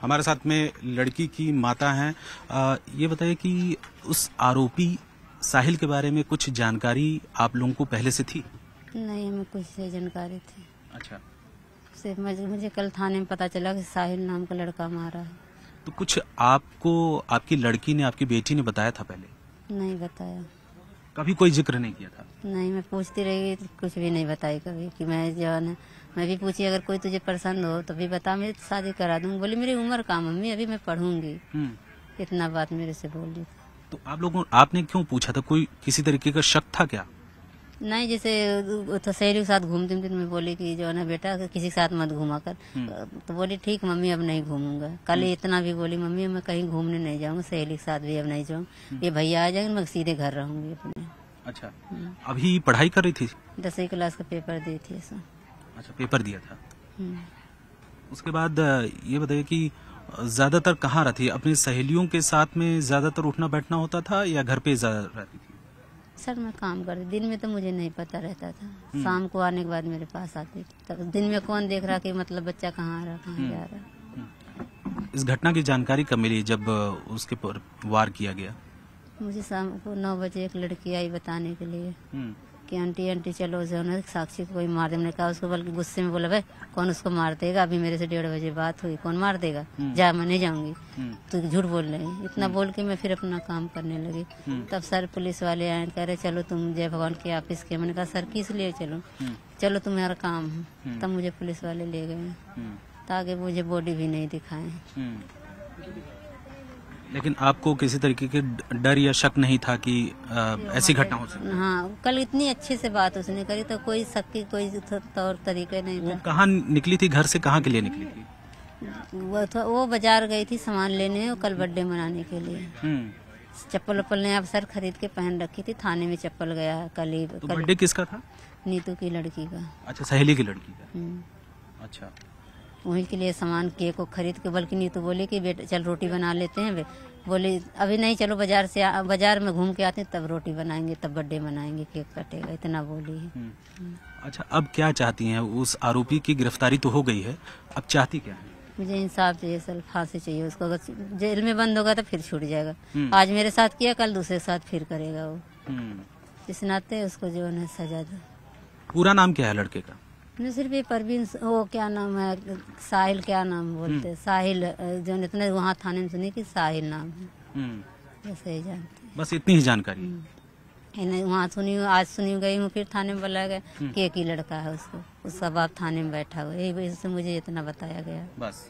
हमारे साथ में लड़की की माता हैं। ये बताइए कि उस आरोपी साहिल के बारे में कुछ जानकारी आप लोगों को पहले से थी? नहीं हमें कुछ से जानकारी थी। अच्छा। सिर्फ़ मुझे मुझे कल थाने में पता चला कि साहिल नाम का लड़का मारा है। तो कुछ आपको आपकी लड़की ने आपकी बेटी ने बताया था पहले? नहीं बताया। कभी कोई ज़िक्र नहीं किया था। नहीं मैं पूछती रही तो कुछ भी नहीं बताई कभी कि मैं जवान है। मैं भी पूछी अगर कोई तुझे पसंद हो तो भी बता मैं शादी करा दूँगी। बोली मेरी उम्र का मम्मी अभी मैं पढ़ूँगी। हम्म, इतना बात मेरे से बोली। तो आप लोगों आपने क्यों पूछा था? कोई किसी तरीके का शक था क्या? नहीं जैसे तो सहेली के साथ घूमती थी तो मैं बोली कि जो है ना बेटा किसी के साथ मत घूमा कर। तो बोली ठीक मम्मी अब नहीं घूमूँगा। कल इतना भी बोली मम्मी मैं कहीं घूमने नहीं जाऊँगा सहेली के साथ भी अब नहीं जाऊँ ये भैया आ जाएँगे मैं सीधे घर रहूँगी अपने। अच्छा। अभी पढ़ाई कर रही थी? दसवीं क्लास का पेपर दी थी ऐसा। अच्छा पेपर दिया था। हम्म। उसके बाद ये बताइए कि ज़्यादातर कहाँ रहती अपनी सहेलियों के साथ में ज़्यादातर उठना बैठना होता था या घर पे ज़्यादा रहती थी? सर मैं काम करती दिन में तो मुझे नहीं पता रहता था। शाम को आने के बाद मेरे पास आती थी। तब दिन में कौन देख रहा कि मतलब बच्चा कहाँ आ रहा कहाँ जा रहा? इस घटना की जानकारी कब मिली जब उसके पर वार किया गया? मुझे शाम को नौ बजे एक लड़की आई बताने के लिए। हम्म, कि आंटी आंटी चलो जो ना साक्षी को कोई मार दे। मैंने कहा उसको बल्कि गुस्से में बोला भाई कौन उसको मार देगा? अभी मेरे से डेढ़ बजे बात हुई कौन मार देगा? जा मैं नहीं जाऊँगी। हम्म, तू झूठ बोल रही इतना बोल के मैं फिर अपना काम करने लगी। तब सर पुलिस वाले आए कह रहे चलो तुम जय भगवान के ऑफ़िस के। मैंने कहा सर किस लिए चलो? हम्म, चलो तुम्हारा काम है। तब मुझे पुलिस वाले ले गए। हम्म, ताकि मुझे बॉडी भी नहीं दिखाए। हम्म। लेकिन आपको किसी तरीके के डर या शक नहीं था कि ऐसी घटना हो सकती हाँ? कल इतनी अच्छे से बात उसने करी तो कोई शक की कोई तौर तरीके नहीं वो था। कहाँ निकली थी? घर से कहाँ के लिए निकली थी? वो तो वो बाज़ार गई थी सामान लेने और कल बर्थडे मनाने के लिए। हम्म, चप्पल वप्पल ने अवसर खरीद के पहन रखी थी थाने में चप्पल गया कल ही तो बर्थडे किसका था? नीतू की लड़की का। अच्छा सहेली की लड़की का। हम्म। अच्छा। वहीं के लिए सामान केक को खरीद के बल्कि नहीं तो बोले कि बेटा चल रोटी बना लेते हैं। बोले अभी नहीं चलो बाज़ार से आ- बाज़ार में घूम के आते हैं तब रोटी बनाएँगे तब बर्थडे मनाएँगे केक कटेगा। इतना बोली है। हम्म। अच्छा अब क्या चाहती हैं? उस आरोपी की गिरफ्तारी तो हो गई है। अब चाहती क्या है? मुझे इंसाफ चाहिए सर फांसी चाहिए। उसको अगर जेल में बंद होगा तो फिर छूट जाएगा। हम्म। आज मेरे साथ किया कल दूसरे साथ फिर करेगा वो। हम्म। इस नाते उसको जो है सजा दो। पूरा नाम क्या है लड़के का? मैं सिर्फ़ ये परवीन वो क्या नाम है साहिल क्या नाम बोलते हैं? साहिल जो इतने वहाँ थाने में सुनी कि साहिल नाम है। ऐसे वैसे ही जानते बस इतनी ही जानकारी। इन्हें वहाँ सुनी हूँ आज सुनी गई हूँ फिर थाने में बोला गया। कि एक ही लड़का है उसको। उसका बाप थाने में बैठा हुआ यही वजह से मुझे इतना बताया गया। बस।